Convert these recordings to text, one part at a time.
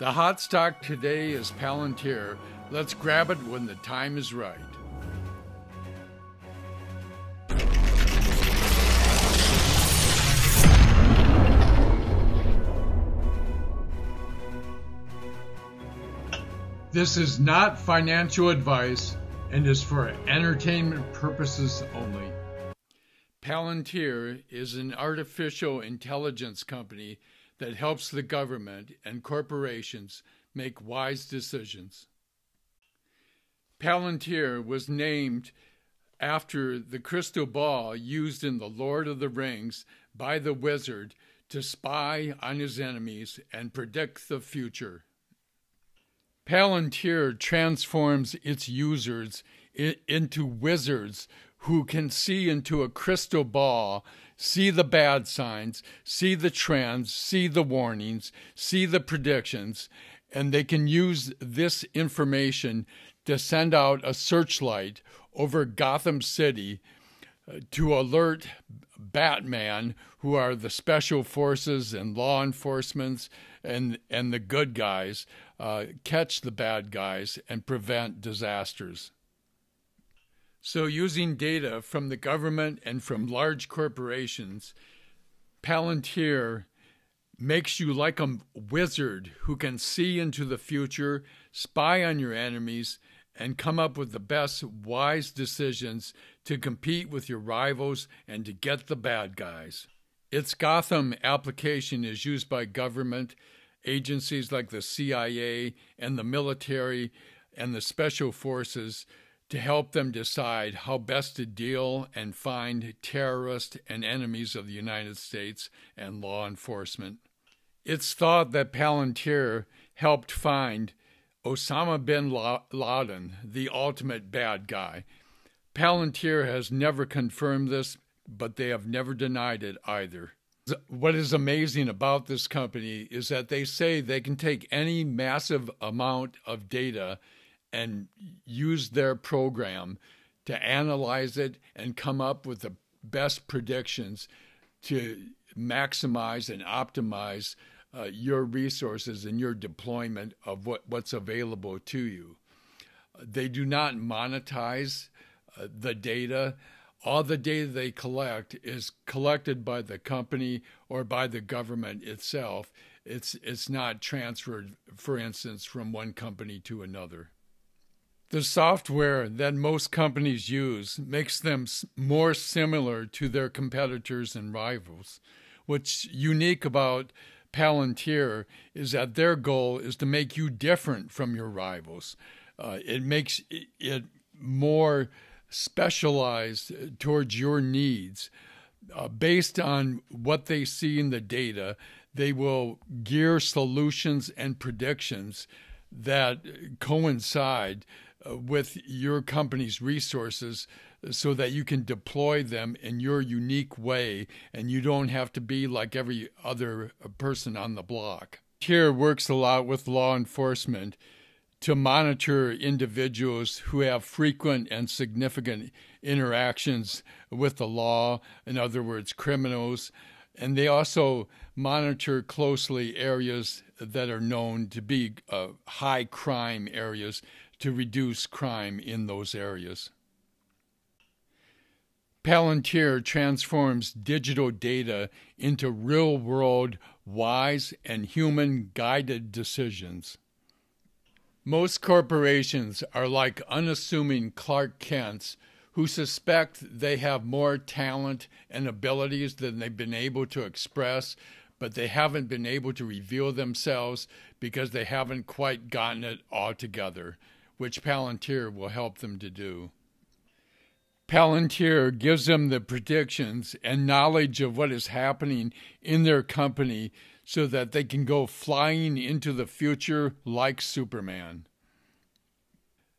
The hot stock today is Palantir. Let's grab it when the time is right. This is not financial advice and is for entertainment purposes only. Palantir is an artificial intelligence company that helps the government and corporations make wise decisions. Palantir was named after the crystal ball used in The Lord of the Rings by the wizard to spy on his enemies and predict the future. Palantir transforms its users into wizards who can see into a crystal ball, see the bad signs, see the trends, see the warnings, see the predictions, and they can use this information to send out a searchlight over Gotham City uh, to alert Batman, who are the special forces and law enforcement and and the good guys, uh, catch the bad guys and prevent disasters. So, using data from the government and from large corporations, Palantir makes you like a wizard who can see into the future, spy on your enemies, and come up with the best wise decisions to compete with your rivals and to get the bad guys. Its Gotham application is used by government agencies like the CIA and the military and the special forces to help them decide how best to deal and find terrorists and enemies of the United States and law enforcement. It's thought that Palantir helped find Osama bin Laden, the ultimate bad guy. Palantir has never confirmed this, but they have never denied it either. What is amazing about this company is that they say they can take any massive amount of data and use their program to analyze it and come up with the best predictions to maximize and optimize uh, your resources and your deployment of what, what's available to you. They do not monetize uh, the data. All the data they collect is collected by the company or by the government itself. It's, it's not transferred, for instance, from one company to another. The software that most companies use makes them more similar to their competitors and rivals. What's unique about Palantir is that their goal is to make you different from your rivals. Uh, it makes it more specialized towards your needs. Uh, based on what they see in the data, they will gear solutions and predictions that coincide uh, with your company's resources so that you can deploy them in your unique way and you don't have to be like every other person on the block. Here works a lot with law enforcement to monitor individuals who have frequent and significant interactions with the law, in other words, criminals. And they also monitor closely areas that are known to be uh, high crime areas to reduce crime in those areas. Palantir transforms digital data into real world, wise, and human guided decisions. Most corporations are like unassuming Clark Kents who suspect they have more talent and abilities than they've been able to express, but they haven't been able to reveal themselves because they haven't quite gotten it all together which Palantir will help them to do. Palantir gives them the predictions and knowledge of what is happening in their company so that they can go flying into the future like Superman.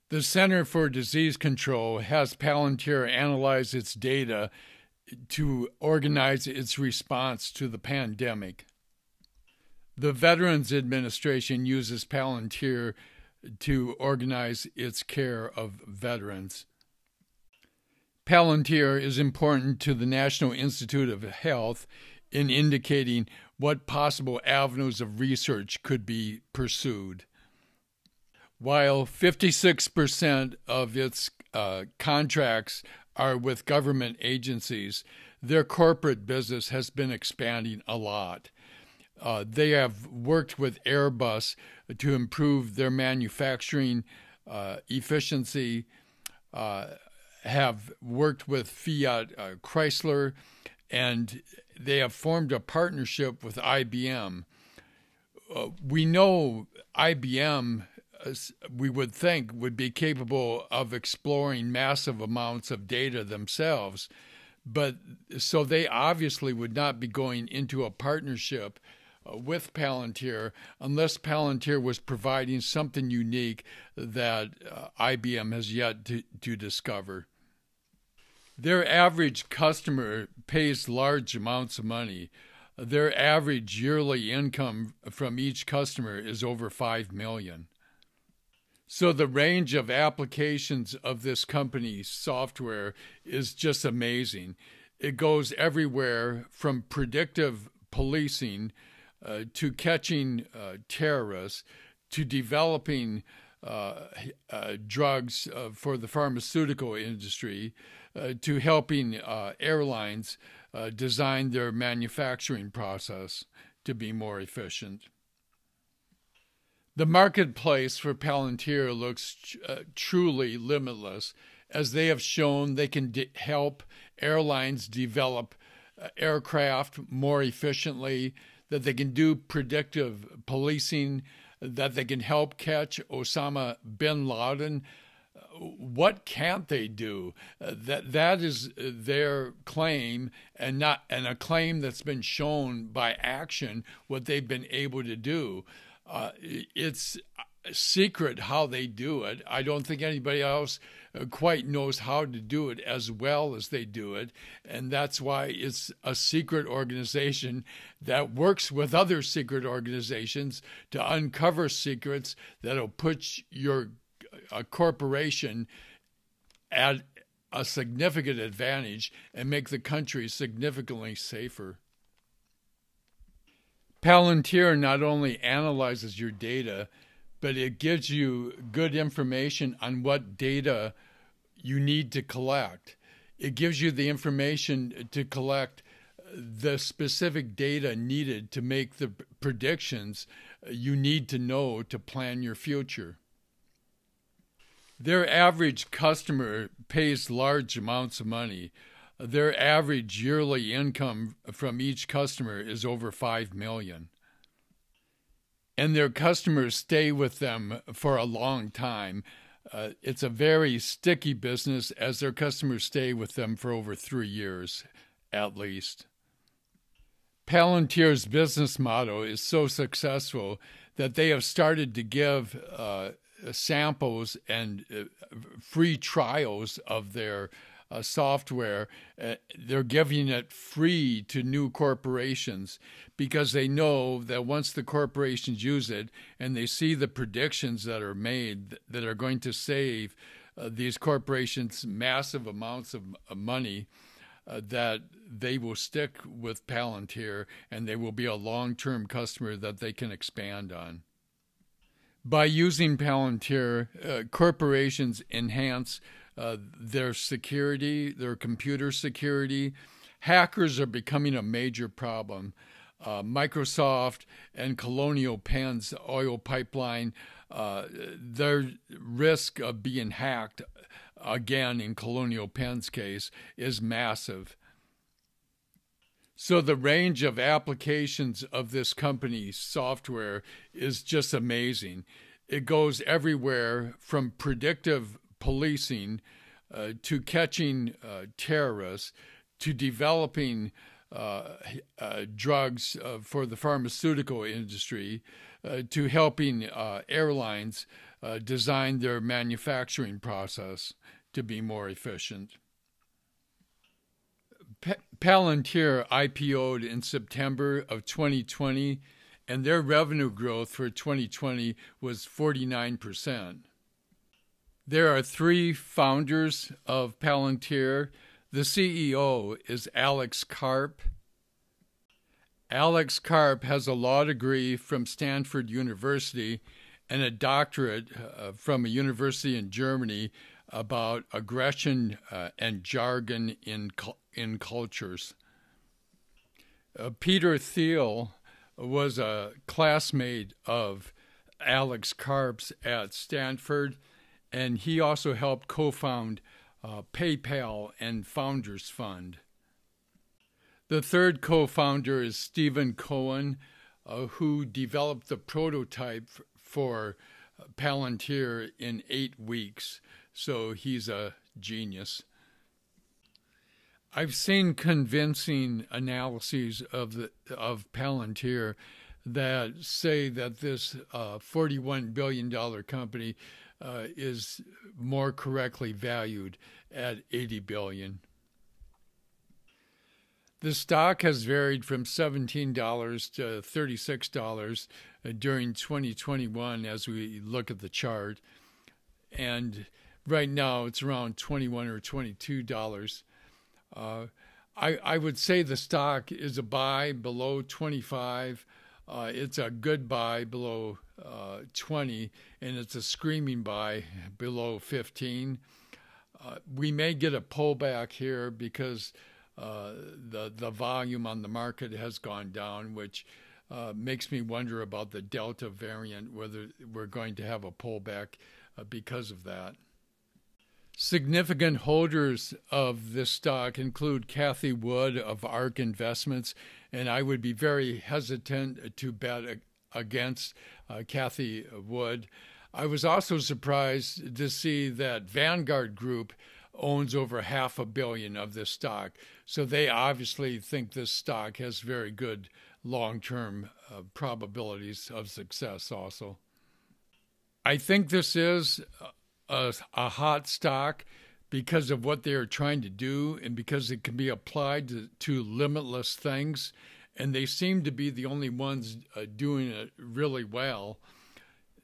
The Center for Disease Control has Palantir analyze its data to organize its response to the pandemic. The Veterans Administration uses Palantir to organize its care of veterans. Palantir is important to the National Institute of Health. in indicating what possible avenues of research could be pursued. While 56% of its uh, contracts are with government agencies, their corporate business has been expanding a lot. Uh, they have worked with Airbus to improve their manufacturing uh, efficiency, uh, have worked with Fiat uh, Chrysler, and they have formed a partnership with IBM. Uh, we know IBM, we would think, would be capable of exploring massive amounts of data themselves. But so they obviously would not be going into a partnership uh, with Palantir unless Palantir was providing something unique that uh, IBM has yet to, to discover. Their average customer pays large amounts of money. Their average yearly income from each customer is over 5 million. So the range of applications of this company's software is just amazing. It goes everywhere from predictive policing uh, to catching uh, terrorists to developing uh, drugs for the pharmaceutical industry to helping airlines design their manufacturing process to be more efficient. The marketplace for Palantir looks uh, truly limitless, as they have shown they can help airlines develop uh, aircraft more efficiently, that they can do predictive policing, that they can help catch Osama bin Laden. What can't they do? That that is their claim, and not and a claim that's been shown by action what they've been able to do. Uh, it's secret how they do it. I don't think anybody else uh, quite knows how to do it as well as they do it. And that's why it's a secret organization that works with other secret organizations to uncover secrets that'll put your a corporation at a significant advantage and make the country significantly safer. Palantir not only analyzes your data, but it gives you good information on what data you need to collect. It gives you the information to collect the specific data needed to make the predictions uh, you need to know to plan your future. Their average customer pays large amounts of money their average yearly income from each customer is over 5 million and their customers stay with them for a long time uh, it's a very sticky business as their customers stay with them for over 3 years at least. Palantir's business model is so successful that they have started to give uh, samples and uh, free trials of their uh, software. Uh, they're giving it free to new corporations because they know that once the corporations use it and they see the predictions that are made that are going to save uh, these corporations massive amounts of, of money. Uh, that they will stick with Palantir and they will be a long term customer that they can expand on. By using Palantir, uh, corporations enhance uh, their security, their computer security. Hackers are becoming a major problem. Uh, Microsoft and Colonial Penn's oil pipeline, uh, their risk of being hacked, again in Colonial Penn's case, is massive. So the range of applications of this company's software is just amazing. It goes everywhere from predictive policing uh, to catching uh, terrorists to developing uh, uh drugs uh, for the pharmaceutical industry to helping airlines design their manufacturing process to be more efficient. Palantir IPO'd in September of 2020, and their revenue growth for 2020 was 49%. There are three founders of Palantir. The CEO is Alex Karp. Alex Karp has a law degree from Stanford University and a doctorate uh, from a university in Germany about aggression uh, and jargon in in cultures. Uh, Peter Thiel was a classmate of Alex Karp's at Stanford, and he also helped co-found uh, PayPal and Founders Fund. The third co-founder is Stephen Cohen, uh, who developed the prototype for Palantir in eight weeks. So he's a genius. I've seen convincing analyses of the of Palantir that say that this uh, $41 billion company uh, is more correctly valued at 80 billion. The stock has varied from $17 to $36 uh, during 2021 as we look at the chart. And right now it's around 21 or $22. Uh, I, I would say the stock is a buy below 25. Uh, it's a good buy below uh, 20, and it's a screaming buy below 15. Uh, we may get a pullback here because uh, the the volume on the market has gone down, which uh, makes me wonder about the Delta variant, whether we're going to have a pullback uh, because of that. Significant holders of this stock include Cathie Wood of ARK Investments, and I would be very hesitant to bet against uh, Cathie Wood. I was also surprised to see that Vanguard Group owns over half a billion of this stock. So they obviously think this stock has very good long term uh, probabilities of success, also. I think this is a, a hot stock because of what they are trying to do and because it can be applied to, to limitless things. And they seem to be the only ones uh, doing it really well.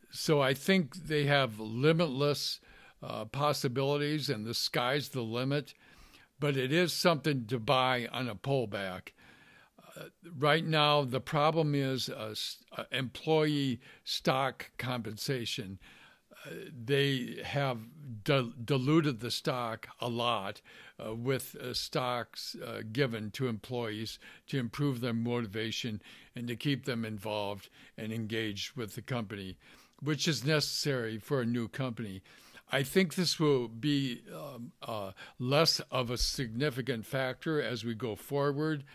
So I think they have limitless uh, possibilities and the sky's the limit. But it is something to buy on a pullback. Uh, right now, the problem is uh, employee stock compensation they have diluted the stock a lot uh, with uh, stocks uh, given to employees to improve their motivation and to keep them involved and engaged with the company, which is necessary for a new company. I think this will be um, uh, less of a significant factor as we go forward,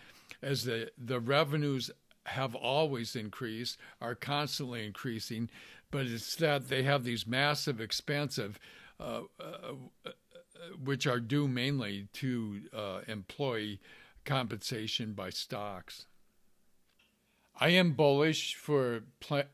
as the, the revenues have always increased, are constantly increasing but it's that they have these massive, expensive, uh, uh, which are due mainly to uh, employee compensation by stocks. I am bullish for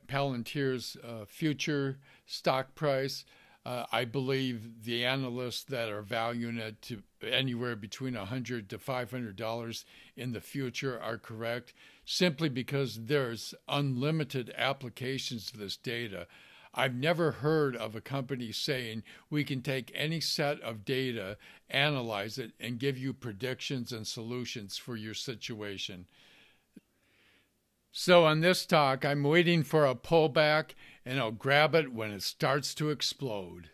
Palantir's uh, future stock price. Uh, I believe the analysts that are valuing it to anywhere between 100 to 500 dollars in the future are correct, simply because there's unlimited applications of this data. I've never heard of a company saying we can take any set of data, analyze it, and give you predictions and solutions for your situation. So, on this talk, I'm waiting for a pullback and I'll grab it when it starts to explode.